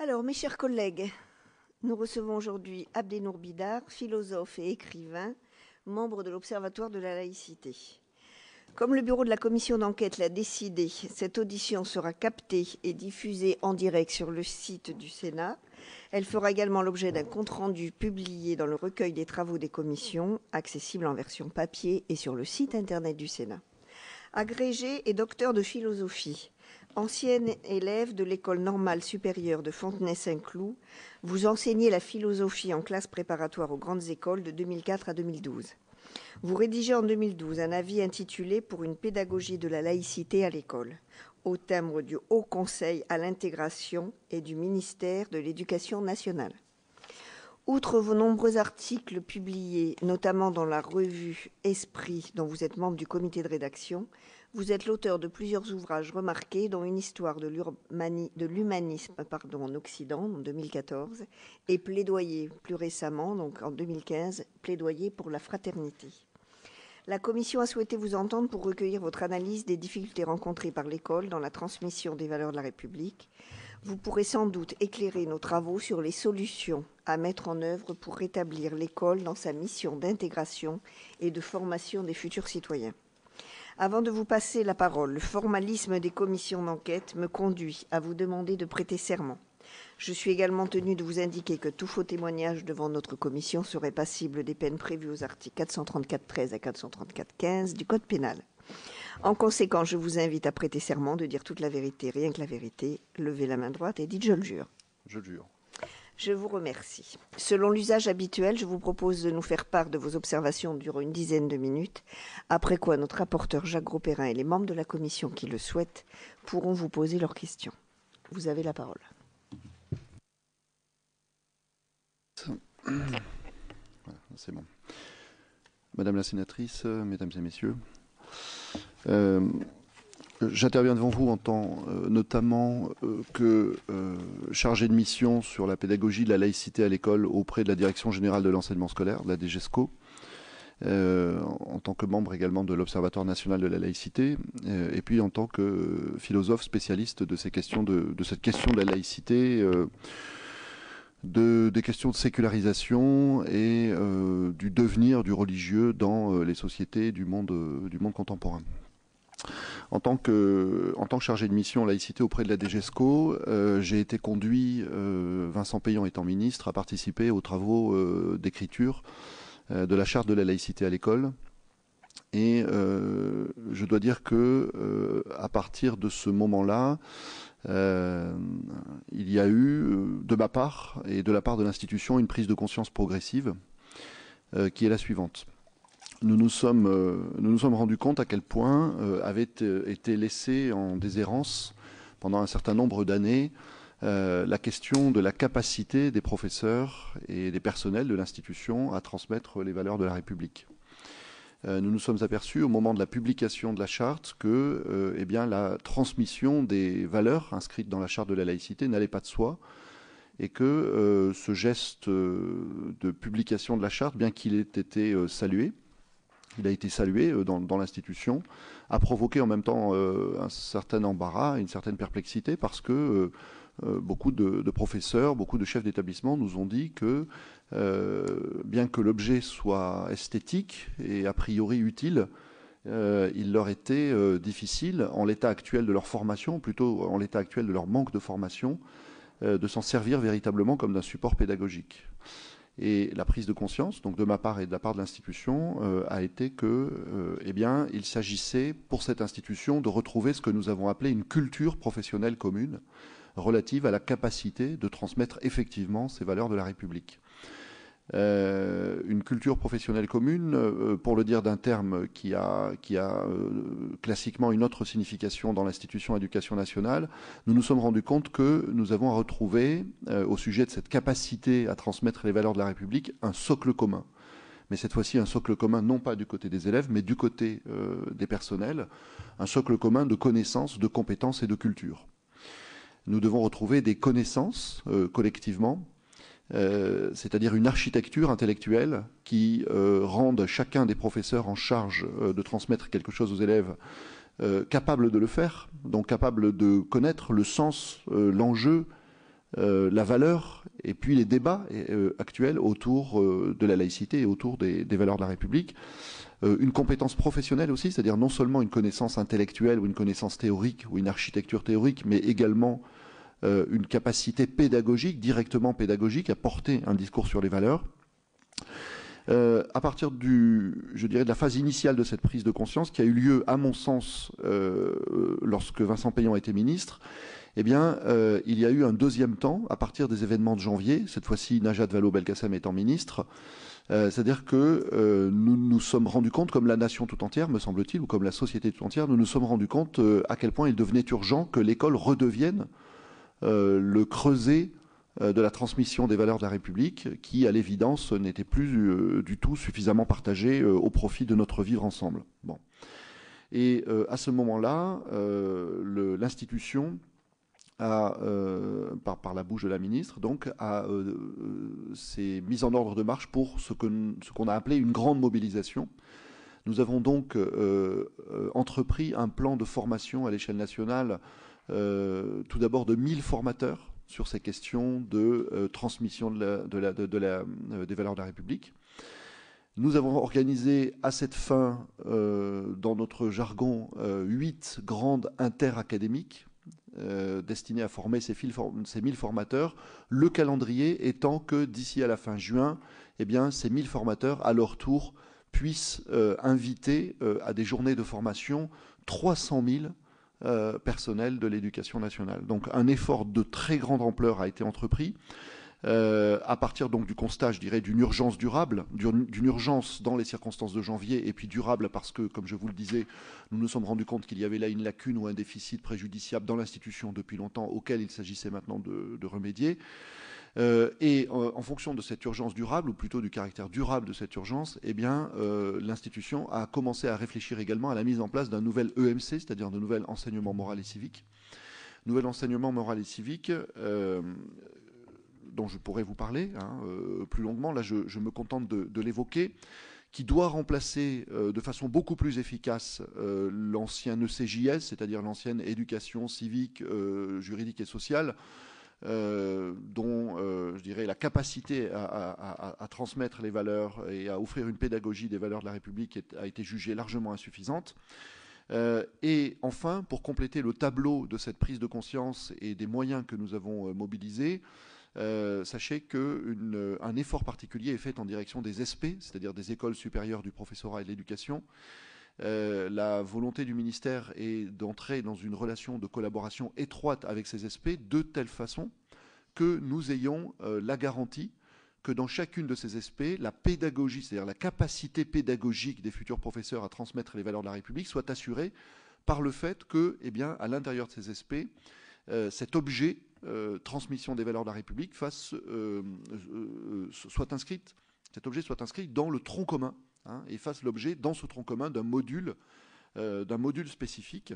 Alors, mes chers collègues, nous recevons aujourd'hui Abdenour Bidar, philosophe et écrivain, membre de l'Observatoire de la laïcité. Comme le bureau de la commission d'enquête l'a décidé, cette audition sera captée et diffusée en direct sur le site du Sénat. Elle fera également l'objet d'un compte-rendu publié dans le recueil des travaux des commissions, accessible en version papier et sur le site internet du Sénat. Agrégé et docteur de philosophie, ancienne élève de l'école normale supérieure de Fontenay-Saint-Cloud, vous enseignez la philosophie en classe préparatoire aux grandes écoles de 2004 à 2012. Vous rédigez en 2012 un avis intitulé Pour une pédagogie de la laïcité à l'école, au thème du Haut Conseil à l'intégration et du ministère de l'Éducation nationale. Outre vos nombreux articles publiés, notamment dans la revue Esprit, dont vous êtes membre du comité de rédaction, vous êtes l'auteur de plusieurs ouvrages remarqués, dont une histoire de l'humanisme en Occident, en 2014, et plaidoyer plus récemment, donc en 2015, plaidoyer pour la fraternité. La Commission a souhaité vous entendre pour recueillir votre analyse des difficultés rencontrées par l'école dans la transmission des valeurs de la République. Vous pourrez sans doute éclairer nos travaux sur les solutions à mettre en œuvre pour rétablir l'école dans sa mission d'intégration et de formation des futurs citoyens. Avant de vous passer la parole, le formalisme des commissions d'enquête me conduit à vous demander de prêter serment. Je suis également tenu de vous indiquer que tout faux témoignage devant notre commission serait passible des peines prévues aux articles 434-13 à 434-15 du Code pénal. En conséquence, je vous invite à prêter serment de dire toute la vérité, rien que la vérité. Levez la main droite et dites je le jure. Je le jure. Je vous remercie. Selon l'usage habituel, je vous propose de nous faire part de vos observations durant une dizaine de minutes, après quoi notre rapporteur Jacques Grosperrin et les membres de la commission qui le souhaitent pourront vous poser leurs questions. Vous avez la parole. C'est bon. Madame la sénatrice, mesdames et messieurs, euh, J'interviens devant vous en tant euh, notamment euh, que euh, chargé de mission sur la pédagogie de la laïcité à l'école auprès de la Direction générale de l'enseignement scolaire, de la DGESCO, en tant que membre également de l'Observatoire national de la laïcité, et puis en tant que philosophe spécialiste de, ces questions de, cette question de la laïcité. De, des questions de sécularisation et du devenir du religieux dans les sociétés du monde, du monde contemporain. En tant, que, chargé de mission laïcité auprès de la DGESCO, euh, j'ai été conduit, euh, Vincent Payan étant ministre, à participer aux travaux euh, d'écriture de la charte de la laïcité à l'école. Et je dois dire que à partir de ce moment-là, il y a eu de ma part et de la part de l'institution une prise de conscience progressive qui est la suivante nous nous sommes, euh, nous nous sommes rendus compte à quel point euh, avait euh, été laissé en déshérence pendant un certain nombre d'années la question de la capacité des professeurs et des personnels de l'institution à transmettre les valeurs de la République. nous nous sommes aperçus au moment de la publication de la charte que eh bien, la transmission des valeurs inscrites dans la charte de la laïcité n'allait pas de soi et que ce geste de publication de la charte, bien qu'il ait été salué, il a été salué euh, dans, l'institution, a provoqué en même temps euh, un certain embarras, une certaine perplexité, parce que euh, beaucoup de, professeurs, beaucoup de chefs d'établissement nous ont dit que, bien que l'objet soit esthétique et a priori utile, il leur était difficile, en l'état actuel de leur formation, plutôt en l'état actuel de leur manque de formation, de s'en servir véritablement comme d'un support pédagogique. Et la prise de conscience, donc de ma part et de la part de l'institution, euh, a été que, euh, eh bien, il s'agissait pour cette institution de retrouver ce que nous avons appelé une culture professionnelle commune relative à la capacité de transmettre effectivement ces valeurs de la République. Euh, une culture professionnelle commune, euh, pour le dire d'un terme qui a, euh, classiquement une autre signification dans l'institution éducation nationale, nous nous sommes rendus compte que nous avons à retrouver, au sujet de cette capacité à transmettre les valeurs de la République, un socle commun. Mais cette fois-ci, un socle commun non pas du côté des élèves, mais du côté des personnels, un socle commun de connaissances, de compétences et de culture. Nous devons retrouver des connaissances collectivement euh, c'est-à-dire une architecture intellectuelle qui euh, rende chacun des professeurs en charge euh, de transmettre quelque chose aux élèves capable de le faire, donc capable de connaître le sens, l'enjeu la valeur et puis les débats actuels autour de la laïcité et autour des, valeurs de la République. une compétence professionnelle aussi, c'est-à-dire non seulement une connaissance intellectuelle ou une connaissance théorique ou une architecture théorique, mais également une capacité pédagogique, directement pédagogique, à porter un discours sur les valeurs. Euh, à partir du, je dirais, de la phase initiale de cette prise de conscience qui a eu lieu, à mon sens, euh, lorsque Vincent Payan était ministre, eh bien, euh, il y a eu un deuxième temps à partir des événements de janvier. Cette fois-ci, Najat Vallaud-Belkacem étant ministre. C'est-à-dire que nous nous sommes rendus compte, comme la nation tout entière, me semble-t-il, ou comme la société tout entière, nous nous sommes rendus compte à quel point il devenait urgent que l'école redevienne le creuset euh, de la transmission des valeurs de la République, qui, à l'évidence, n'était plus euh, du tout suffisamment partagée euh, au profit de notre vivre ensemble. Bon. Et à ce moment-là, l'institution par, la bouche de la ministre, donc, s'est mise en ordre de marche pour ce qu'on a appelé une grande mobilisation. Nous avons donc entrepris un plan de formation à l'échelle nationale, tout d'abord de 1000 formateurs sur ces questions de euh, transmission euh, des valeurs de la République. Nous avons organisé à cette fin, euh, dans notre jargon, huit grandes interacadémiques destinées à former ces, ces 1000 formateurs, le calendrier étant que d'ici à la fin juin, eh bien, ces 1000 formateurs, à leur tour, puissent inviter à des journées de formation 300 000 euh, personnel de l'éducation nationale. Donc un effort de très grande ampleur a été entrepris. Euh, à partir donc du constat, je dirais, d'une urgence durable, d'une urgence dans les circonstances de janvier, et puis durable parce que, comme je vous le disais, nous nous sommes rendus compte qu'il y avait là une lacune ou un déficit préjudiciable dans l'institution depuis longtemps, auquel il s'agissait maintenant de remédier. Euh, et euh, en fonction de cette urgence durable, ou plutôt du caractère durable de cette urgence, eh euh, l'institution a commencé à réfléchir également à la mise en place d'un nouvel EMC, c'est-à-dire de nouvel enseignement moral et civique. Nouvel enseignement moral et civique dont je pourrais vous parler hein, plus longuement. Là, je, me contente de, l'évoquer qui doit remplacer de façon beaucoup plus efficace l'ancien ECJS, c'est-à-dire l'ancienne éducation civique, juridique et sociale, euh, dont euh, je dirais la capacité à, transmettre les valeurs et à offrir une pédagogie des valeurs de la République a été jugée largement insuffisante. Euh, et enfin, pour compléter le tableau de cette prise de conscience et des moyens que nous avons mobilisés, sachez qu'un effort particulier est fait en direction des SP, c'est-à-dire des écoles supérieures du professorat et de l'éducation, euh, la volonté du ministère est d'entrer dans une relation de collaboration étroite avec ces SP de telle façon que nous ayons euh, la garantie que dans chacune de ces SP, la pédagogie, c'est-à-dire la capacité pédagogique des futurs professeurs à transmettre les valeurs de la République, soit assurée par le fait que, eh bien, à l'intérieur de ces SP, euh, cet objet transmission des valeurs de la République soit inscrite, cet objet soit inscrit dans le tronc commun Hein, et fasse l'objet dans ce tronc commun d'un module, euh, module spécifique.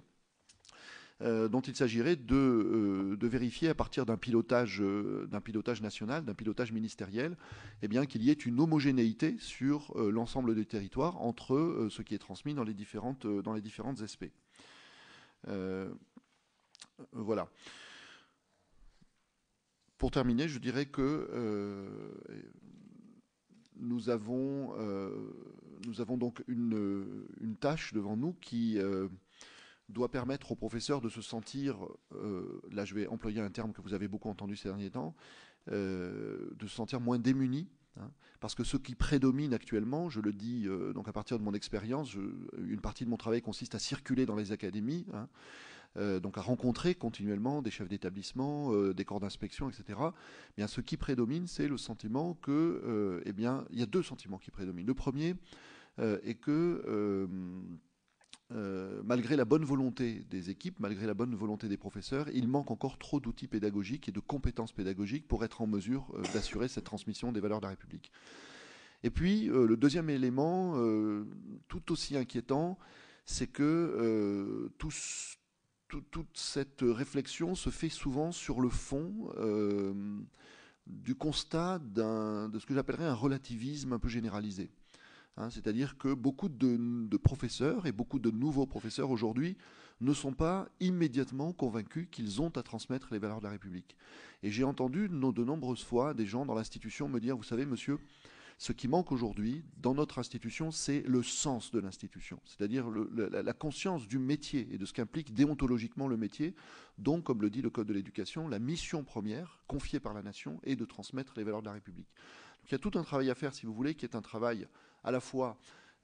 Euh, dont il s'agirait de, euh, de, vérifier à partir d'un pilotage, pilotage national, d'un pilotage ministériel, eh qu'il y ait une homogénéité sur l'ensemble des territoires entre ce qui est transmis dans les différentes, dans les différentes voilà. Pour terminer, je dirais que nous avons, euh, nous avons donc une, une, tâche devant nous qui euh, doit permettre aux professeurs de se sentir, euh, là je vais employer un terme que vous avez beaucoup entendu ces derniers temps, de se sentir moins démunis. Hein. parce que ce qui prédomine actuellement, je le dis donc à partir de mon expérience, une partie de mon travail consiste à circuler dans les académies. Hein, euh, donc à rencontrer continuellement des chefs d'établissement, euh, des corps d'inspection, etc. Bien, ce qui prédomine, c'est le sentiment que, euh, eh bien, il y a deux sentiments qui prédominent. Le premier est que malgré la bonne volonté des équipes, malgré la bonne volonté des professeurs, il manque encore trop d'outils pédagogiques et de compétences pédagogiques pour être en mesure d'assurer cette transmission des valeurs de la République. Et puis, le deuxième élément, tout aussi inquiétant, c'est que tous, toute cette réflexion se fait souvent sur le fond euh, du constat de ce que j'appellerais un relativisme un peu généralisé. Hein, c'est-à-dire que beaucoup de, professeurs et beaucoup de nouveaux professeurs aujourd'hui ne sont pas immédiatement convaincus qu'ils ont à transmettre les valeurs de la République. Et j'ai entendu de nombreuses fois des gens dans l'institution me dire, vous savez, monsieur, ce qui manque aujourd'hui dans notre institution, c'est le sens de l'institution, c'est-à-dire la, conscience du métier et de ce qu'implique déontologiquement le métier. Donc, comme le dit le Code de l'éducation, la mission première confiée par la nation est de transmettre les valeurs de la République. Il y a tout un travail à faire, si vous voulez, qui est un travail à la fois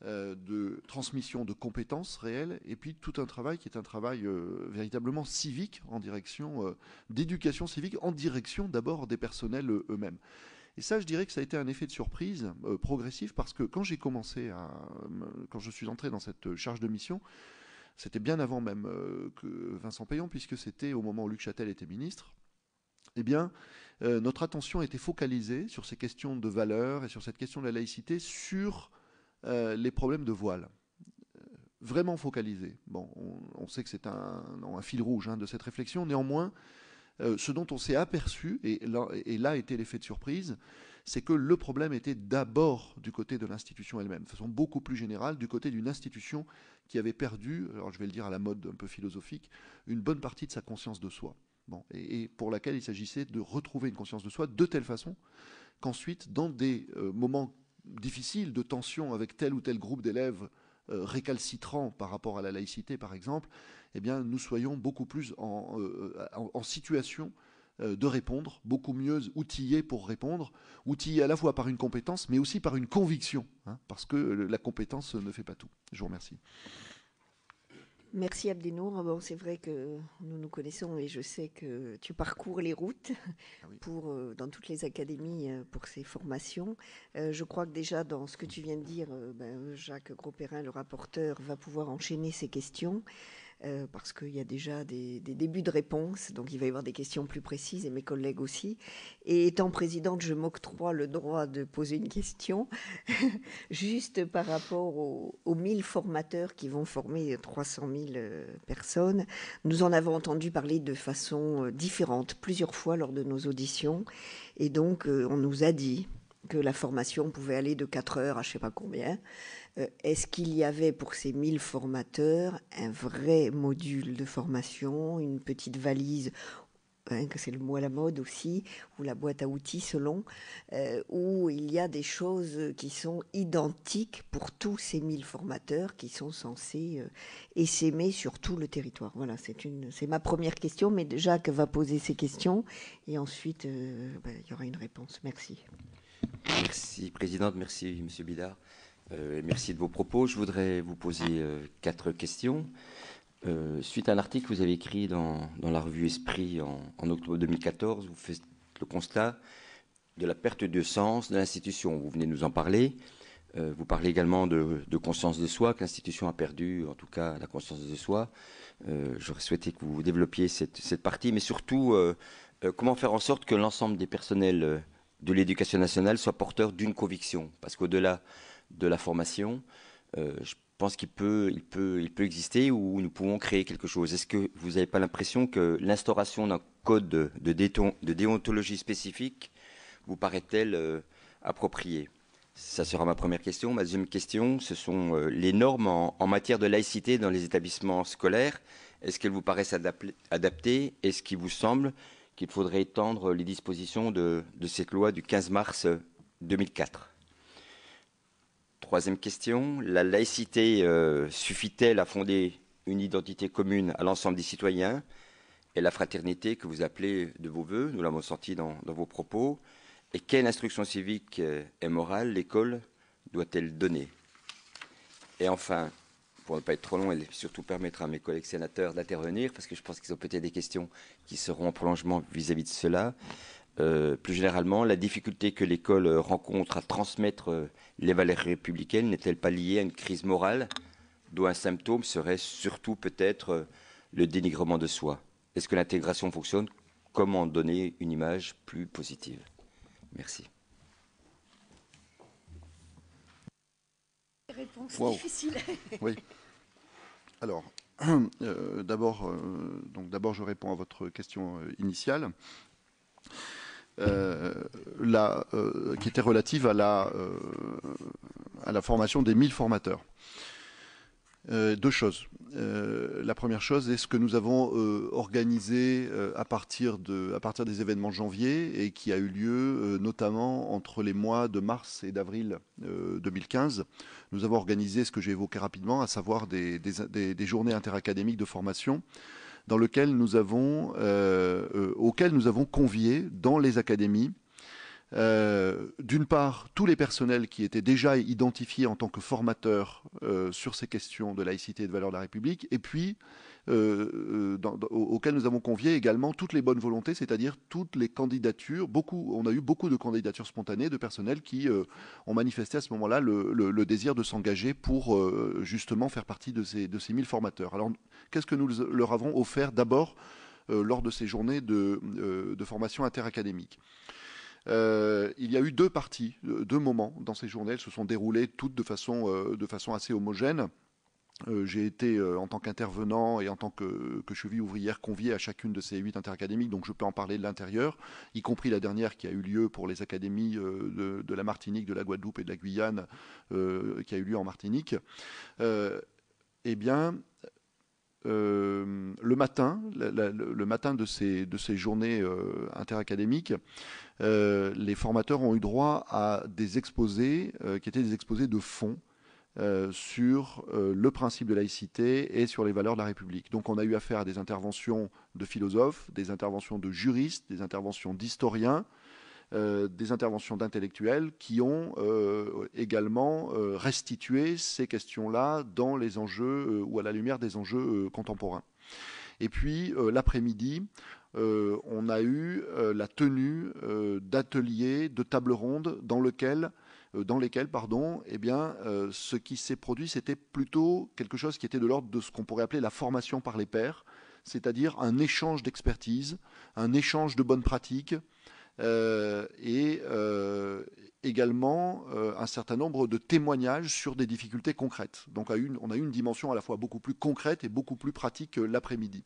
euh, de transmission de compétences réelles et puis tout un travail qui est un travail euh, véritablement civique en direction euh, d'éducation civique en direction d'abord des personnels eux-mêmes. Et ça, je dirais que ça a été un effet de surprise progressif parce que quand j'ai commencé quand je suis entré dans cette charge de mission, c'était bien avant même que Vincent Payan, puisque c'était au moment où Luc Châtel était ministre. Eh bien, notre attention était focalisée sur ces questions de valeur et sur cette question de la laïcité sur euh, les problèmes de voile. Euh, vraiment focalisés. Bon, on, sait que c'est un, fil rouge hein, de cette réflexion. Néanmoins, euh, ce dont on s'est aperçu, et là, et là était l'effet de surprise, c'est que le problème était d'abord du côté de l'institution elle-même, de façon beaucoup plus générale, du côté d'une institution qui avait perdu, alors je vais le dire à la mode un peu philosophique, une bonne partie de sa conscience de soi. Bon, et, pour laquelle il s'agissait de retrouver une conscience de soi de telle façon qu'ensuite, dans des moments difficile de tension avec tel ou tel groupe d'élèves euh, récalcitrants par rapport à la laïcité, par exemple, eh bien, nous soyons beaucoup plus en, euh, situation euh, de répondre, beaucoup mieux outillés pour répondre, outillés à la fois par une compétence, mais aussi par une conviction, hein, parce que la compétence ne fait pas tout. Je vous remercie. Merci Abdenour. Bon, c'est vrai que nous nous connaissons et je sais que tu parcours les routes ah pour, euh, dans toutes les académies euh, pour ces formations. Euh, je crois que déjà dans ce que tu viens de dire, ben, Jacques Gros-Perrin, le rapporteur, va pouvoir enchaîner ces questions. Euh, parce qu'il y a déjà des, débuts de réponses, donc il va y avoir des questions plus précises, et mes collègues aussi. Et étant présidente, je m'octroie le droit de poser une question, juste par rapport aux, aux 1000 formateurs qui vont former 300 000 euh, personnes. Nous en avons entendu parler de façon euh, différente plusieurs fois lors de nos auditions, et donc on nous a dit que la formation pouvait aller de 4 heures à je sais pas combien. Euh, est-ce qu'il y avait pour ces 1000 formateurs un vrai module de formation, une petite valise hein, que c'est le mot à la mode aussi, ou la boîte à outils selon, euh, où il y a des choses qui sont identiques pour tous ces 1000 formateurs qui sont censés euh, essaimer sur tout le territoire? Voilà, c'est ma première question, mais Jacques va poser ses questions et ensuite ben, il y aura une réponse. Merci. Merci Présidente, merci Monsieur Bidard. Euh, merci de vos propos. Je voudrais vous poser euh, quatre questions. Euh, suite à un article que vous avez écrit dans, la revue Esprit en, octobre 2014, vous faites le constat de la perte de sens de l'institution. Vous venez nous en parler. vous parlez également de, conscience de soi, que l'institution a perdu, en tout cas, la conscience de soi. J'aurais souhaité que vous développiez cette, cette partie, mais surtout, comment faire en sorte que l'ensemble des personnels de l'éducation nationale soient porteurs d'une conviction? Parce qu'au-delà de la formation, euh, je pense qu'il peut, exister ou nous pouvons créer quelque chose. Est-ce que vous n'avez pas l'impression que l'instauration d'un code de, déontologie spécifique vous paraît-elle euh, appropriée? Ça sera ma première question. Ma deuxième question, ce sont euh, les normes en, matière de laïcité dans les établissements scolaires. Est-ce qu'elles vous paraissent adaptées Est-ce qu'il vous semble qu'il faudrait étendre les dispositions de cette loi du 15 mars 2004 Troisième question, la laïcité euh, suffit-elle à fonder une identité commune à l'ensemble des citoyens et la fraternité que vous appelez de vos voeux, nous l'avons sorti dans, vos propos, et quelle instruction civique euh, et morale l'école doit-elle donner? Et enfin, pour ne pas être trop long et surtout permettre à mes collègues sénateurs d'intervenir, parce que je pense qu'ils ont peut-être des questions qui seront en prolongement vis-à-vis de cela, euh, plus généralement, la difficulté que l'école rencontre à transmettre euh, les valeurs républicaines n'est-elle pas liée à une crise morale dont un symptôme serait surtout peut-être euh, le dénigrement de soi? Est-ce que l'intégration fonctionne? Comment donner une image plus positive? Merci. Réponse difficile. oui. Alors, d'abord, donc d'abord, je réponds à votre question initiale. Euh, euh, qui était relative à la, euh, formation des 1000 formateurs. Deux choses. La première chose est ce que nous avons organisé à, partir des événements de janvier et qui a eu lieu notamment entre les mois de mars et d'avril 2015. Nous avons organisé ce que j'ai évoqué rapidement, à savoir des, journées interacadémiques de formation dans lequel nous avons, auxquelles nous avons convié dans les académies euh, d'une part, tous les personnels qui étaient déjà identifiés en tant que formateurs euh, sur ces questions de laïcité et de valeur de la République, et puis euh, auxquels nous avons convié également toutes les bonnes volontés, c'est-à-dire toutes les candidatures. Beaucoup, on a eu beaucoup de candidatures spontanées de personnels qui ont manifesté à ce moment-là le, désir de s'engager pour justement faire partie de ces, de ces 1000 formateurs. Alors, qu'est-ce que nous leur avons offert d'abord lors de ces journées de, formation interacadémique? Euh, il y a eu deux parties, euh, deux moments dans ces journées. Elles se sont déroulées toutes euh, de façon assez homogène. J'ai été en tant qu'intervenant et en tant que, cheville ouvrière convié à chacune de ces huit interacadémiques, donc je peux en parler de l'intérieur, y compris la dernière qui a eu lieu pour les académies de, la Martinique, de la Guadeloupe et de la Guyane, qui a eu lieu en Martinique. eh bien, le matin, le matin de ces, de ces journées interacadémiques, euh, les formateurs ont eu droit à des exposés euh, qui étaient des exposés de fond euh, sur le principe de laïcité et sur les valeurs de la République. Donc on a eu affaire à des interventions de philosophes, des interventions de juristes, des interventions d'historiens, des interventions d'intellectuels qui ont également restitué ces questions-là dans les enjeux ou à la lumière des enjeux contemporains. Et puis l'après-midi, euh, on a eu euh, la tenue euh, d'ateliers, de tables rondes dans, dans lesquels pardon, eh bien, ce qui s'est produit, c'était plutôt quelque chose qui était de l'ordre de ce qu'on pourrait appeler la formation par les pairs, c'est-à-dire un échange d'expertise, un échange de bonnes pratiques, et également un certain nombre de témoignages sur des difficultés concrètes. Donc on a eu une dimension à la fois beaucoup plus concrète et beaucoup plus pratique l'après-midi.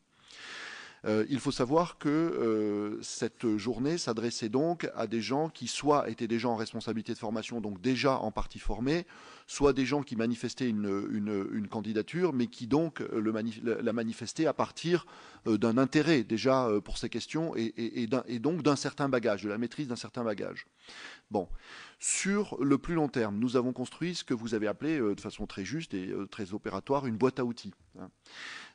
Euh, il faut savoir que euh, cette journée s'adressait donc à des gens qui soit étaient déjà en responsabilité de formation, donc déjà en partie formés, soit des gens qui manifestaient une, candidature, mais qui donc le la manifestaient à partir euh, d'un intérêt déjà pour ces questions et, et donc d'un certain bagage, de la maîtrise d'un certain bagage. Bon, sur le plus long terme, nous avons construit ce que vous avez appelé de façon très juste et très opératoire une boîte à outils. Hein.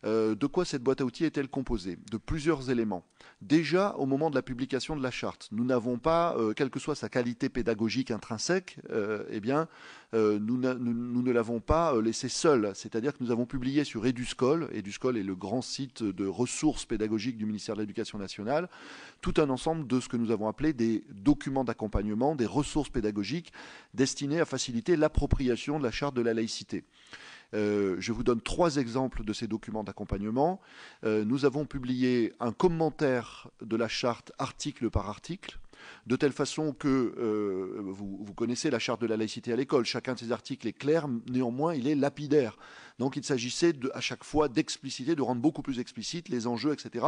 Euh, de quoi cette boîte à outils est-elle composée? De plusieurs éléments. Déjà, au moment de la publication de la charte, nous n'avons pas, euh, quelle que soit sa qualité pédagogique intrinsèque, euh, eh bien, nous, ne l'avons pas laissé seul. C'est-à-dire que nous avons publié sur Eduscol, Eduscol est le grand site de ressources pédagogiques du ministère de l'Éducation nationale, tout un ensemble de ce que nous avons appelé des documents d'accompagnement, des ressources pédagogiques destinées à faciliter l'appropriation de la charte de la laïcité. Euh, je vous donne trois exemples de ces documents d'accompagnement. Euh, nous avons publié un commentaire de la charte article par article de telle façon que euh, vous, connaissez la charte de la laïcité à l'école. Chacun de ces articles est clair, néanmoins il est lapidaire. Donc il s'agissait à chaque fois d'expliciter, de rendre beaucoup plus explicite les enjeux, etc.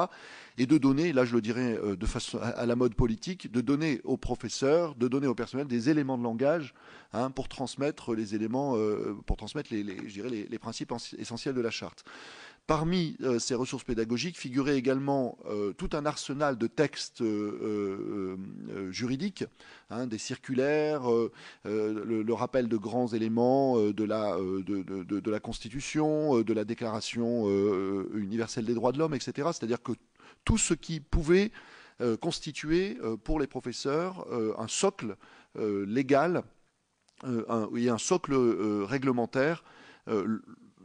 Et de donner, là je le dirais euh, de façon à la mode politique, de donner aux professeurs, de donner au personnel des éléments de langage hein, pour transmettre les éléments, euh, pour transmettre les principes essentiels de la charte. Parmi euh, ces ressources pédagogiques figurait également euh, tout un arsenal de textes euh, juridiques, hein, des circulaires, le, rappel de grands éléments de la, de, la Constitution, de la Déclaration universelle des droits de l'homme, etc. C'est-à-dire que tout ce qui pouvait constituer pour les professeurs un socle légal et un socle réglementaire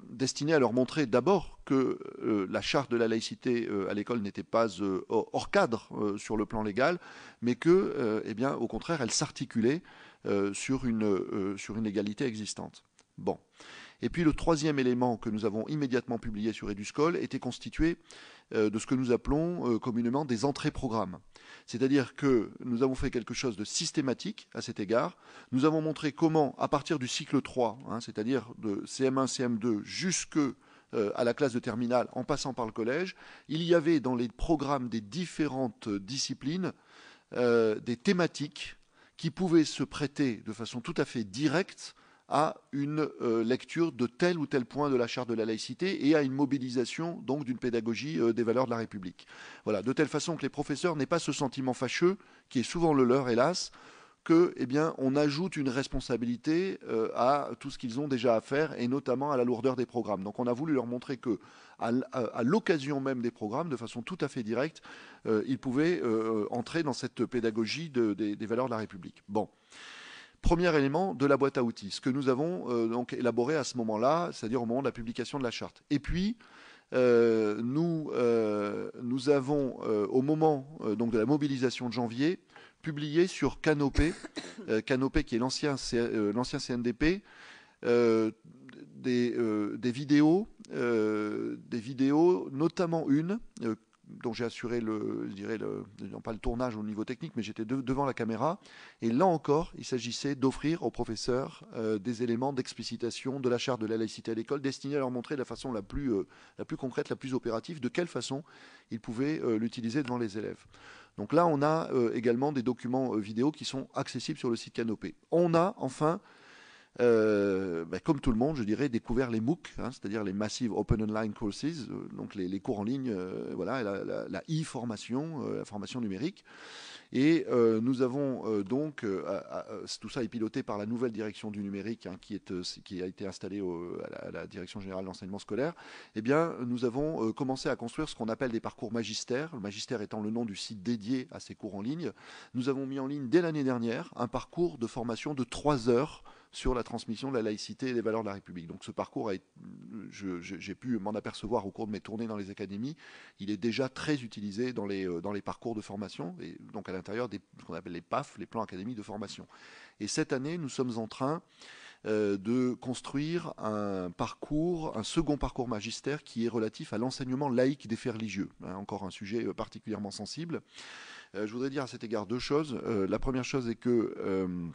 destiné à leur montrer d'abord que euh, la charte de la laïcité euh, à l'école n'était pas euh, hors cadre sur le plan légal, mais que, eh bien, au contraire, elle s'articulait sur, une, sur une égalité existante. Bon. Et puis le troisième élément que nous avons immédiatement publié sur Eduscol était constitué de ce que nous appelons communément des entrées-programmes. C'est-à-dire que nous avons fait quelque chose de systématique à cet égard. Nous avons montré comment, à partir du cycle 3, hein, c'est-à-dire de CM1, CM2 jusque euh, la classe de terminale en passant par le collège, il y avait dans les programmes des différentes disciplines euh, des thématiques qui pouvaient se prêter de façon tout à fait directe à une lecture de tel ou tel point de la charte de la laïcité et à une mobilisation donc d'une pédagogie des valeurs de la République. Voilà, de telle façon que les professeurs n'aient pas ce sentiment fâcheux qui est souvent le leur, hélas, que, eh bien, on ajoute une responsabilité euh, à tout ce qu'ils ont déjà à faire, et notamment à la lourdeur des programmes. Donc, on a voulu leur montrer que, à, l'occasion même des programmes, de façon tout à fait directe, euh, ils pouvaient euh, entrer dans cette pédagogie des, valeurs de la République. Bon. Premier élément de la boîte à outils, ce que nous avons donc élaboré à ce moment-là, c'est-à-dire au moment de la publication de la charte. Et puis, nous, nous avons, au moment donc de la mobilisation de janvier, publié sur Canopé, euh, Canopé qui est l'ancien euh, CNDP, euh, des, des, vidéos, des vidéos, notamment une dont j'ai assuré le, je dirais non pas le tournage au niveau technique, mais j'étais devant la caméra. Et là encore, il s'agissait d'offrir aux professeurs des éléments d'explicitation de la charte de la laïcité à l'école, destinés à leur montrer de la façon la plus, la plus concrète, la plus opérative, de quelle façon ils pouvaient l'utiliser devant les élèves. Donc là, on a euh, également des documents euh, vidéo qui sont accessibles sur le site Canopé. On a enfin, euh, ben, comme tout le monde, je dirais, découvert les MOOC, hein, c'est-à-dire les Massive Open Online Courses, donc les, cours en ligne, voilà, la e-formation, la formation numérique. Et euh, nous avons euh, donc, euh, tout ça est piloté par la nouvelle direction du numérique hein, qui, a été installée à, la, direction générale de l'enseignement scolaire. Eh bien, nous avons commencé à construire ce qu'on appelle des parcours magistères, le magistère étant le nom du site dédié à ces cours en ligne. Nous avons mis en ligne dès l'année dernière un parcours de formation de trois heures sur la transmission de la laïcité et des valeurs de la République. Donc ce parcours, j'ai pu m'en apercevoir au cours de mes tournées dans les académies, il est déjà très utilisé dans les, euh, parcours de formation, et donc à l'intérieur de ce qu'on appelle les PAF, les plans académiques de formation. Et cette année, nous sommes en train euh, de construire un parcours, un second parcours magistère qui est relatif à l'enseignement laïque des faits religieux. Hein, encore un sujet euh, particulièrement sensible. je voudrais dire à cet égard deux choses. la première chose est que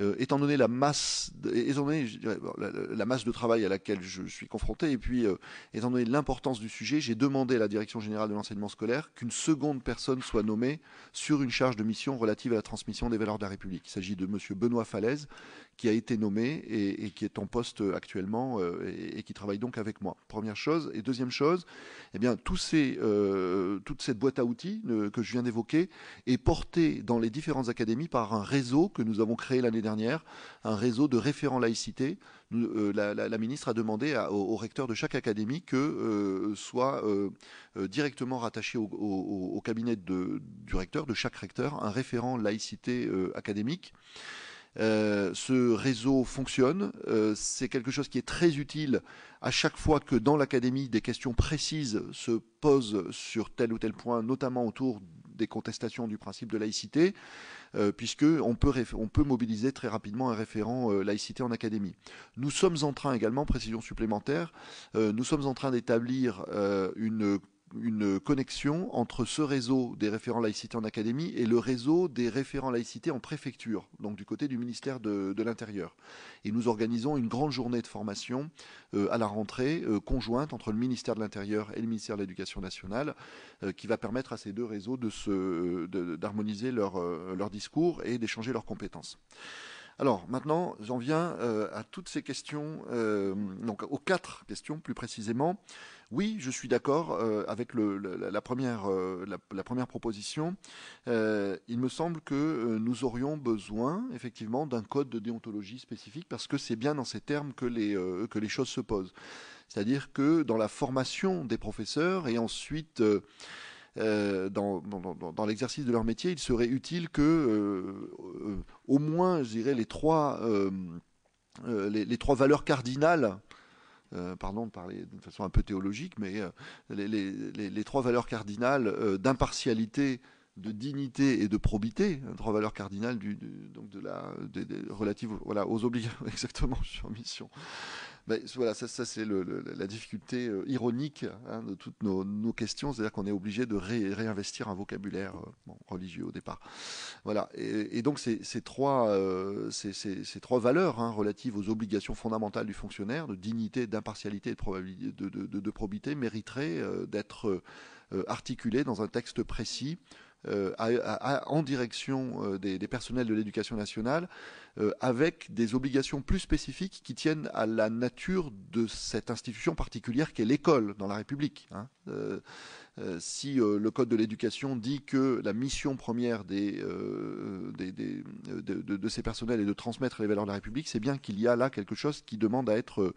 euh, étant donné la masse, de, la, masse de travail à laquelle je suis confronté, et puis euh, étant donné l'importance du sujet, j'ai demandé à la direction générale de l'enseignement scolaire qu'une seconde personne soit nommée sur une charge de mission relative à la transmission des valeurs de la République. Il s'agit de Monsieur Benoît Falaise, qui a été nommé et, qui est en poste actuellement euh, et, qui travaille donc avec moi. Première chose. Et deuxième chose, eh bien, toute cette boîte à outils que je viens d'évoquer est portée dans les différentes académies par un réseau que nous avons créé l'année dernière, un réseau de référents laïcité. La, ministre a demandé au, recteur de chaque académie que soit directement rattaché au, cabinet du recteur, de chaque recteur, un référent laïcité académique. Euh, ce réseau fonctionne. Euh, c'est quelque chose qui est très utile à chaque fois que dans l'académie des questions précises se posent sur tel ou tel point, notamment autour des contestations du principe de laïcité, euh, puisqu'on peut, on peut mobiliser très rapidement un référent laïcité en académie. Nous sommes en train également, précision supplémentaire, nous sommes en train d'établir une une connexion entre ce réseau des référents laïcité en académie et le réseau des référents laïcité en préfecture, donc du côté du ministère de, l'Intérieur. Et nous organisons une grande journée de formation euh, à la rentrée euh, conjointe entre le ministère de l'Intérieur et le ministère de l'Éducation nationale, euh, qui va permettre à ces deux réseaux d'harmoniser leur discours et d'échanger leurs compétences. Alors maintenant, j'en viens à toutes ces questions, donc aux quatre questions plus précisément. Oui, je suis d'accord euh, avec la, première, euh, la, première, proposition. Euh, il me semble que nous aurions besoin effectivement d'un code de déontologie spécifique parce que c'est bien dans ces termes que les, choses se posent. C'est-à-dire que dans la formation des professeurs et ensuite dans, l'exercice de leur métier, il serait utile que au moins, je dirais, les, trois valeurs cardinales euh, pardon de parler d'une façon un peu théologique, mais euh, les, trois valeurs cardinales euh, d'impartialité, de dignité et de probité, hein, trois valeurs cardinales relatives aux obligations, exactement, sur mission, voilà, ça, c'est la difficulté euh, ironique hein, de toutes nos, questions, c'est-à-dire qu'on est obligé de réinvestir un vocabulaire euh, religieux au départ. Voilà, et, donc ces, trois, euh, ces, trois valeurs hein, relatives aux obligations fondamentales du fonctionnaire, de dignité, d'impartialité et de, probité, mériteraient d'être articulées dans un texte précis en direction des, personnels de l'éducation nationale avec des obligations plus spécifiques qui tiennent à la nature de cette institution particulière qu'est l'école dans la République. Hein. Euh, si euh, le Code de l'éducation dit que la mission première euh, de, ces personnels est de transmettre les valeurs de la République, c'est bien qu'il y a là quelque chose qui demande à être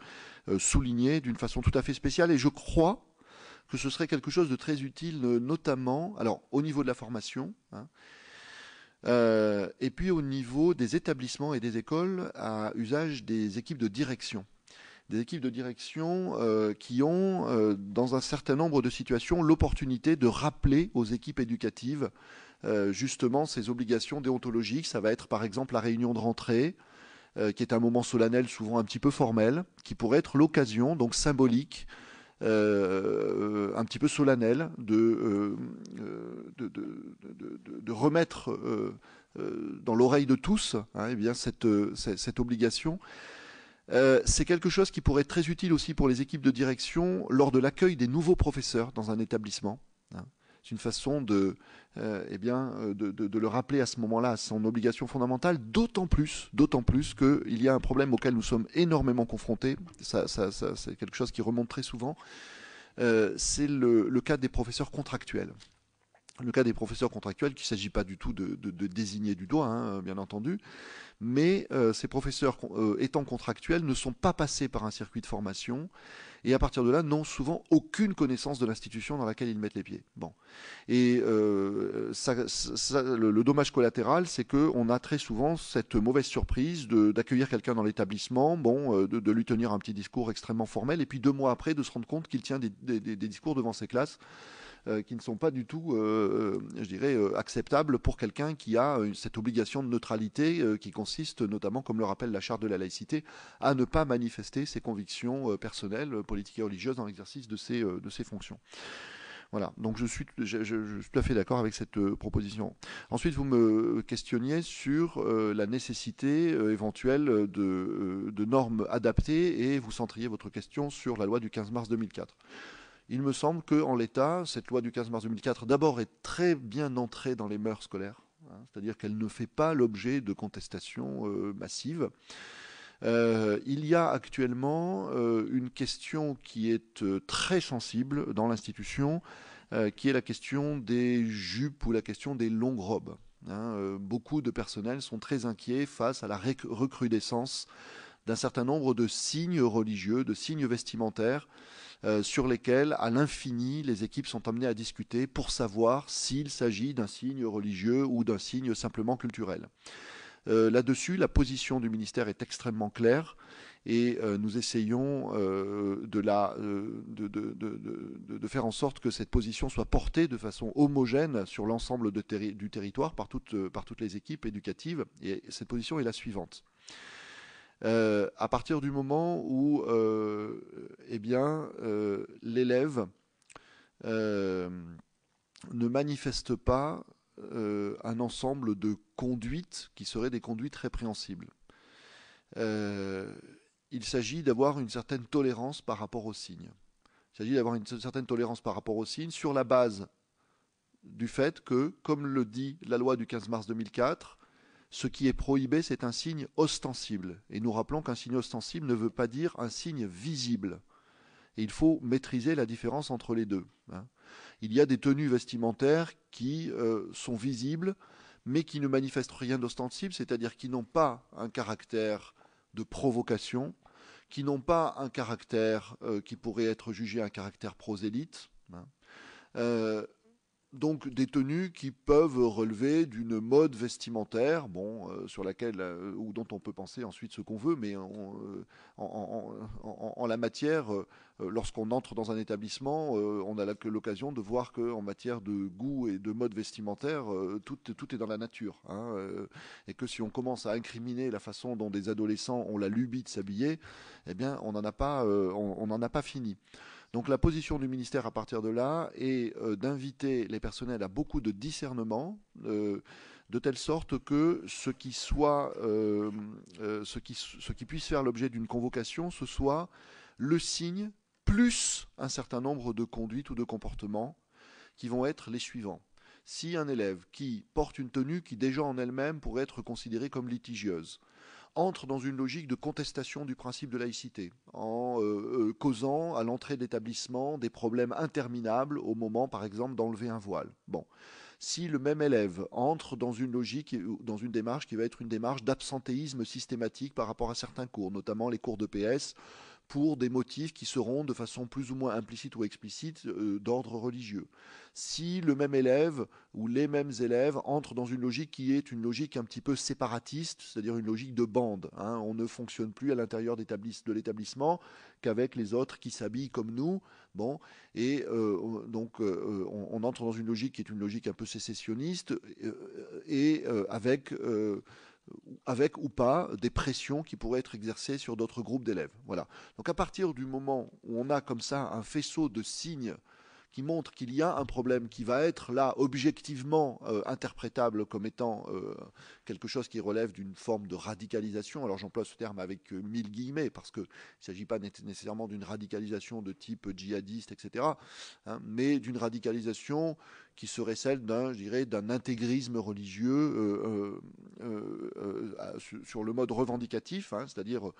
souligné d'une façon tout à fait spéciale. Et je crois que ce serait quelque chose de très utile, notamment, alors au niveau de la formation, hein, et puis au niveau des établissements et des écoles à usage des équipes de direction des équipes de direction euh, qui ont, euh, dans un certain nombre de situations, l'opportunité de rappeler aux équipes éducatives euh, justement ces obligations déontologiques. Ça va être par exemple la réunion de rentrée, qui est un moment solennel, souvent un petit peu formel, qui pourrait être l'occasion, donc symbolique, un petit peu solennel, de, remettre dans l'oreille de tous hein, eh cette, cette obligation. Euh, c'est quelque chose qui pourrait être très utile aussi pour les équipes de direction lors de l'accueil des nouveaux professeurs dans un établissement. Hein. C'est une façon de, euh, eh euh, de, le rappeler à ce moment-là son obligation fondamentale, d'autant plus, d'autant plus qu'il y a un problème auquel nous sommes énormément confrontés. C'est quelque chose qui remonte très souvent. c'est le, cas des professeurs contractuels le cas des professeurs contractuels, qu'il ne s'agit pas du tout de, désigner du doigt, hein, bien entendu, mais euh, ces professeurs euh, étant contractuels ne sont pas passés par un circuit de formation et à partir de là n'ont souvent aucune connaissance de l'institution dans laquelle ils mettent les pieds. Bon, et euh, le, dommage collatéral, c'est que on a très souvent cette mauvaise surprise d'accueillir quelqu'un dans l'établissement, bon, de, lui tenir un petit discours extrêmement formel, et puis deux mois après de se rendre compte qu'il tient des discours devant ses classes euh, qui ne sont pas du tout, euh, euh, je dirais, acceptables pour quelqu'un qui a cette obligation de neutralité qui consiste notamment, comme le rappelle la charte de la laïcité, à ne pas manifester ses convictions personnelles, politiques et religieuses dans l'exercice de ses, fonctions. Voilà, donc je suis, tout à fait d'accord avec cette proposition. Ensuite, vous me questionniez sur la nécessité éventuelle de, normes adaptées et vous centriez votre question sur la loi du 15 mars 2004. Il me semble qu'en l'état, cette loi du 15 mars 2004, d'abord, est très bien entrée dans les mœurs scolaires, hein, c'est-à-dire qu'elle ne fait pas l'objet de contestations euh, massives. Euh, il y a actuellement euh, une question qui est très sensible dans l'institution, qui est la question des jupes ou la question des longues robes. Hein. beaucoup de personnels sont très inquiets face à la recrudescence d'un certain nombre de signes religieux, de signes vestimentaires euh, sur lesquels, à l'infini, les équipes sont amenées à discuter pour savoir s'il s'agit d'un signe religieux ou d'un signe simplement culturel. Euh, là-dessus, la position du ministère est extrêmement claire et euh, nous essayons de, faire en sorte que cette position soit portée de façon homogène sur l'ensemble du territoire par par toutes les équipes éducatives. Et cette position est la suivante. Euh, à partir du moment où euh, eh euh, l'élève ne manifeste pas un ensemble de conduites qui seraient des conduites répréhensibles. il s'agit d'avoir une certaine tolérance par rapport aux signes. Il s'agit d'avoir une certaine tolérance par rapport aux signes sur la base du fait que, comme le dit la loi du 15 mars 2004, ce qui est prohibé, c'est un signe ostensible. Et nous rappelons qu'un signe ostensible ne veut pas dire un signe visible. Et il faut maîtriser la différence entre les deux. Hein. Il y a des tenues vestimentaires qui euh, sont visibles, mais qui ne manifestent rien d'ostensible, c'est-à-dire qui n'ont pas un caractère de provocation, qui n'ont pas un caractère euh, qui pourrait être jugé un caractère prosélyte. Hein. Euh, donc des tenues qui peuvent relever d'une mode vestimentaire, bon, euh, sur laquelle euh, ou dont on peut penser ensuite ce qu'on veut, mais en, euh, la matière, lorsqu'on entre dans un établissement, on a l'occasion de voir qu'en matière de goût et de mode vestimentaire, tout, tout, est dans la nature, hein, et que si on commence à incriminer la façon dont des adolescents ont la lubie de s'habiller, eh bien, on n'en a pas, on n'en a pas fini. Donc la position du ministère à partir de là est euh, d'inviter les personnels à beaucoup de discernement, euh, de telle sorte que euh, ce qui puisse faire l'objet d'une convocation, ce soit le signe plus un certain nombre de conduites ou de comportements qui vont être les suivants. Si un élève qui porte une tenue qui déjà en elle-même pourrait être considérée comme litigieuse, entre dans une logique de contestation du principe de laïcité, en euh, euh, causant à l'entrée de l'établissement des problèmes interminables au moment, par exemple, d'enlever un voile. Bon. Si le même élève entre dans une logique, dans une démarche qui va être une démarche d'absentéisme systématique par rapport à certains cours, notamment les cours de PS, pour des motifs qui seront de façon plus ou moins implicite ou explicite euh, d'ordre religieux. Si le même élève ou les mêmes élèves entrent dans une logique qui est une logique un petit peu séparatiste, c'est-à-dire une logique de bande, hein, on ne fonctionne plus à l'intérieur de l'établissement qu'avec les autres qui s'habillent comme nous, bon, et euh, donc euh, on, on, entre dans une logique qui est une logique un peu sécessionniste et avec avec ou pas des pressions qui pourraient être exercées sur d'autres groupes d'élèves. Voilà. Donc à partir du moment où on a comme ça un faisceau de signes qui montre qu'il y a un problème qui va être là objectivement euh, interprétable comme étant euh, quelque chose qui relève d'une forme de radicalisation. Alors j'emploie ce terme avec euh, mille guillemets parce qu'il ne s'agit pas nécessairement d'une radicalisation de type djihadiste, etc., hein, mais d'une radicalisation qui serait celle d'un, je dirais, d'un intégrisme religieux euh, euh, euh, sur le mode revendicatif, hein, c'est-à-dire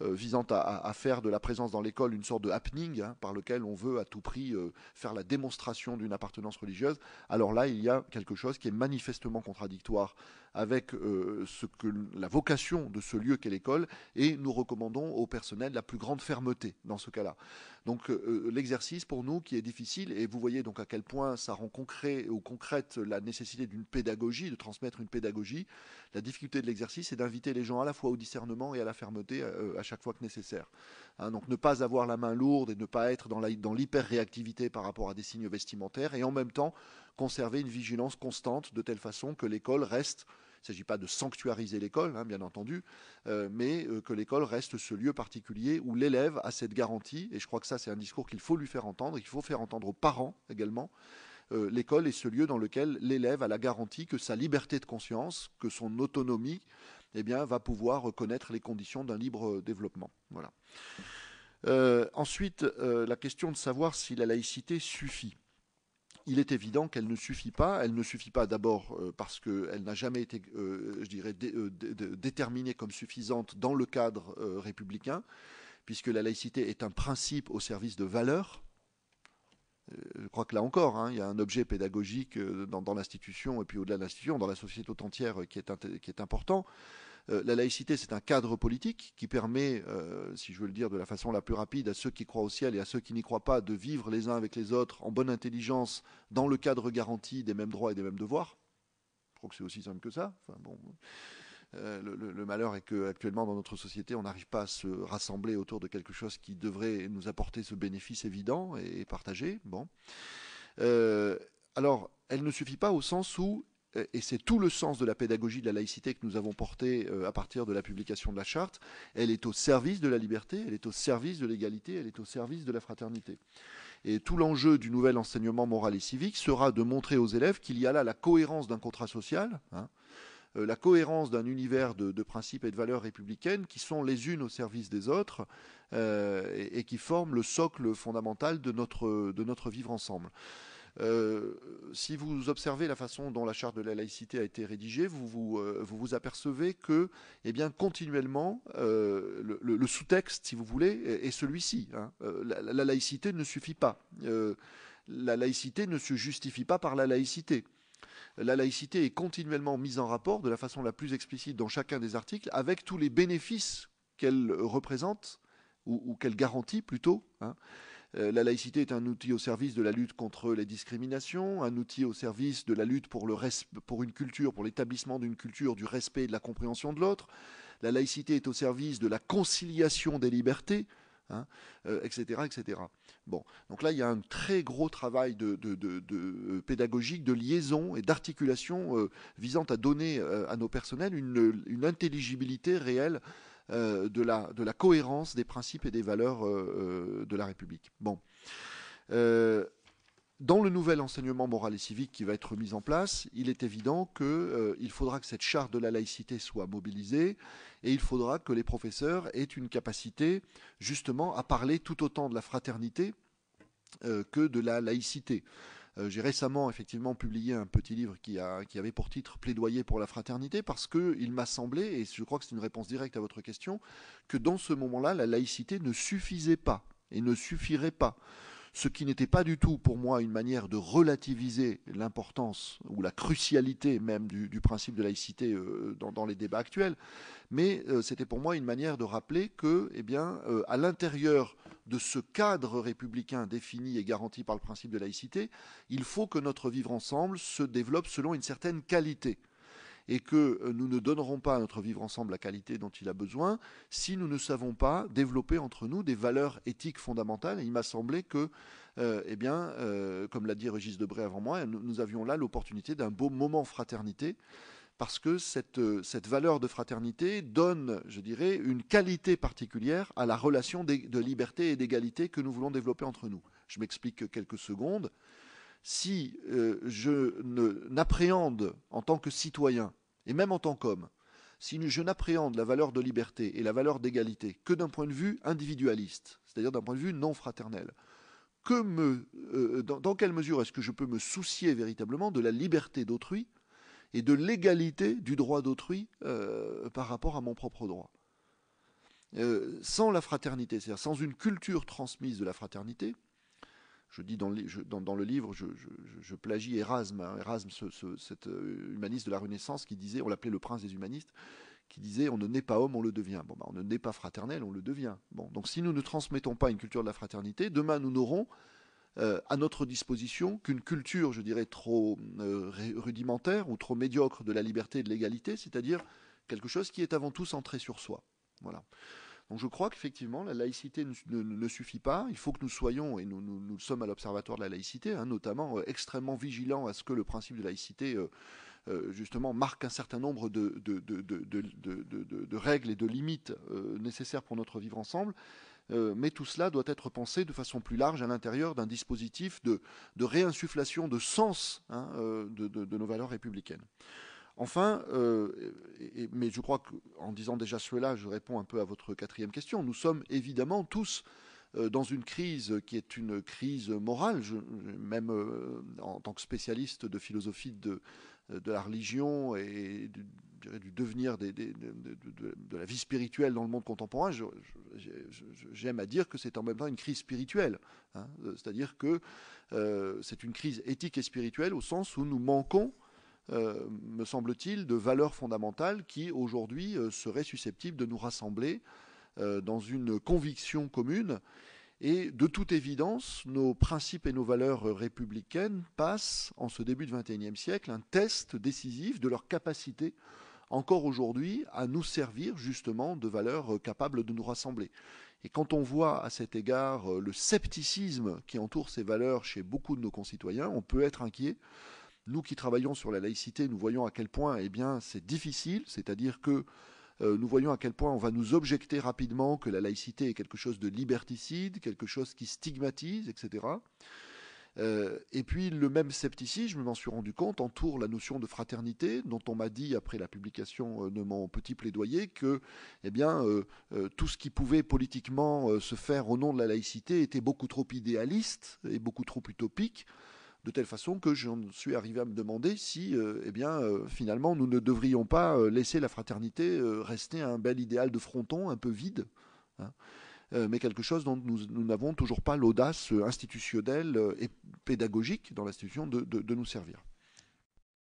visant à, faire de la présence dans l'école une sorte de happening hein, par lequel on veut à tout prix faire la démonstration d'une appartenance religieuse. Alors là, il y a quelque chose qui est manifestement contradictoire avec la vocation de ce lieu qu'est l'école, et nous recommandons au personnel la plus grande fermeté dans ce cas-là. Donc l'exercice pour nous qui est difficile, et vous voyez donc à quel point ça rend concret ou concrète la nécessité d'une pédagogie, de transmettre une pédagogie. La difficulté de l'exercice est d'inviter les gens à la fois au discernement et à la fermeté euh, à chaque fois que nécessaire. Hein, donc ne pas avoir la main lourde et ne pas être dans l'hyper-réactivité par rapport à des signes vestimentaires et en même temps conserver une vigilance constante de telle façon que l'école reste ne s'agit pas de sanctuariser l'école, hein, bien entendu, euh, mais euh, que l'école reste ce lieu particulier où l'élève a cette garantie, et je crois que ça c'est un discours qu'il faut lui faire entendre, qu'il faut faire entendre aux parents également, euh, l'école est ce lieu dans lequel l'élève a la garantie que sa liberté de conscience, que son autonomie, eh va pouvoir reconnaître les conditions d'un libre développement. Voilà. Ensuite, la question de savoir si la laïcité suffit. Il est évident qu'elle ne suffit pas. Elle ne suffit pas d'abord parce qu'elle n'a jamais été, je dirais, déterminée comme suffisante dans le cadre républicain, puisque la laïcité est un principe au service de valeurs euh, je crois que là encore, hein, il y a un objet pédagogique euh, dans, l'institution et puis au-delà de l'institution, dans la société tout entière, euh, qui est important. La laïcité, c'est un cadre politique qui permet, si je veux le dire de la façon la plus rapide, à ceux qui croient au ciel et à ceux qui n'y croient pas, de vivre les uns avec les autres en bonne intelligence, dans le cadre garanti des mêmes droits et des mêmes devoirs. Je crois que c'est aussi simple que ça. Euh, le, malheur est qu'actuellement, dans notre société, on n'arrive pas à se rassembler autour de quelque chose qui devrait nous apporter ce bénéfice évident et, partagé. Bon. Euh, alors, elle ne suffit pas au sens où, et c'est tout le sens de la pédagogie de la laïcité que nous avons portée euh, à partir de la publication de la charte, elle est au service de la liberté, elle est au service de l'égalité, elle est au service de la fraternité. Et tout l'enjeu du nouvel enseignement moral et civique sera de montrer aux élèves qu'il y a là la cohérence d'un contrat social, hein, euh, la cohérence d'un univers de, principes et de valeurs républicaines qui sont les unes au service des autres euh, et, qui forment le socle fondamental de notre, de notre vivre ensemble. Euh, si vous observez la façon dont la charte de la laïcité a été rédigée, vous vous, vous apercevez que, eh bien, continuellement, le, sous-texte, si vous voulez, est, celui-ci. Hein. La, la, laïcité ne suffit pas. la laïcité ne se justifie pas par la laïcité la laïcité est continuellement mise en rapport de la façon la plus explicite dans chacun des articles avec tous les bénéfices qu'elle représente ou, qu'elle garantit plutôt. Hein. Euh, la laïcité est un outil au service de la lutte contre les discriminations, un outil au service de la lutte pour, une culture, pour l'établissement d'une culture, du respect et de la compréhension de l'autre. La laïcité est au service de la conciliation des libertés, etc., hein, etc. Euh, bon, donc là, il y a un très gros travail de, euh, pédagogique, de liaison et d'articulation visant à donner à nos personnels une, intelligibilité réelle de, la, de la cohérence des principes et des valeurs de la République. Dans le nouvel enseignement moral et civique qui va être mis en place, il est évident qu'il euh, faudra que cette charte de la laïcité soit mobilisée et il faudra que les professeurs aient une capacité justement à parler tout autant de la fraternité euh, que de la laïcité. J'ai récemment effectivement publié un petit livre qui, a, avait pour titre Plaidoyer pour la fraternité parce qu'il m'a semblé, et je crois que c'est une réponse directe à votre question, que dans ce moment-là, la laïcité ne suffisait pas et ne suffirait pas. Ce qui n'était pas du tout pour moi une manière de relativiser l'importance ou la crucialité même du, principe de laïcité euh, dans, les débats actuels, mais euh, c'était pour moi une manière de rappeler que, eh euh, à l'intérieur de ce cadre républicain défini et garanti par le principe de laïcité, il faut que notre vivre ensemble se développe selon une certaine qualité et que euh, nous ne donnerons pas à notre vivre ensemble la qualité dont il a besoin si nous ne savons pas développer entre nous des valeurs éthiques fondamentales. Et il m'a semblé que, euh, eh bien, euh, comme l'a dit Régis Debray avant moi, nous, avions là l'opportunité d'un beau moment fraternité parce que cette, cette, valeur de fraternité donne, je dirais, une qualité particulière à la relation de liberté et d'égalité que nous voulons développer entre nous. Je m'explique quelques secondes si euh, je n'appréhende en tant que citoyen, et même en tant qu'homme, si je n'appréhende la valeur de liberté et la valeur d'égalité que d'un point de vue individualiste, c'est-à-dire d'un point de vue non fraternel, euh, dans, quelle mesure est-ce que je peux me soucier véritablement de la liberté d'autrui et de l'égalité du droit d'autrui euh, par rapport à mon propre droit Sans la fraternité, c'est-à-dire sans une culture transmise de la fraternité, je dis dans le, livre, je, plagie Erasme, hein, cet euh, humaniste de la Renaissance qui disait, on l'appelait le prince des humanistes, qui disait on ne naît pas homme, on le devient. Bon, bah, on ne naît pas fraternel, on le devient. Bon, donc si nous ne transmettons pas une culture de la fraternité, demain nous n'aurons euh, à notre disposition qu'une culture, je dirais, trop euh, rudimentaire ou trop médiocre de la liberté et de l'égalité, c'est-à-dire quelque chose qui est avant tout centré sur soi. Voilà. Donc je crois qu'effectivement, la laïcité ne, suffit pas. Il faut que nous soyons, et nous, nous, sommes à l'Observatoire de la laïcité, hein, notamment euh, extrêmement vigilants à ce que le principe de laïcité, justement, marque un certain nombre de, règles et de limites nécessaires pour notre vivre ensemble. Mais tout cela doit être pensé de façon plus large à l'intérieur d'un dispositif de, réinsufflation de sens hein, de, nos valeurs républicaines. Enfin, euh, mais je crois qu'en disant déjà cela, je réponds un peu à votre quatrième question. Nous sommes évidemment tous euh, dans une crise qui est une crise morale. même euh, en tant que spécialiste de philosophie de, la religion et devenir de, la vie spirituelle dans le monde contemporain, j'aime à dire que c'est en même temps une crise spirituelle. Hein. C'est-à-dire que c'est une crise éthique et spirituelle au sens où nous manquons euh, me semble-t-il, de valeurs fondamentales qui, aujourd'hui, euh, seraient susceptibles de nous rassembler euh, dans une conviction commune. Et de toute évidence, nos principes et nos valeurs républicaines passent, en ce début du XXIe siècle, un test décisif de leur capacité, encore aujourd'hui, à nous servir justement de valeurs capables de nous rassembler. Et quand on voit à cet égard le scepticisme qui entoure ces valeurs chez beaucoup de nos concitoyens, on peut être inquiet nous qui travaillons sur la laïcité, nous voyons à quel point eh bien, c'est difficile, c'est-à-dire que euh, nous voyons à quel point on va nous objecter rapidement que la laïcité est quelque chose de liberticide, quelque chose qui stigmatise, etc. Euh, et puis le même scepticisme, je m'en suis rendu compte, entoure la notion de fraternité, dont on m'a dit après la publication euh, de mon petit plaidoyer que eh bien, tout ce qui pouvait politiquement se faire au nom de la laïcité était beaucoup trop idéaliste et beaucoup trop utopique de telle façon que j'en suis arrivé à me demander si, euh, eh bien, euh, finalement, nous ne devrions pas euh, laisser la fraternité rester un bel idéal de fronton, un peu vide, hein, mais quelque chose dont nous n'avons toujours pas l'audace institutionnelle et pédagogique dans l'institution de nous servir.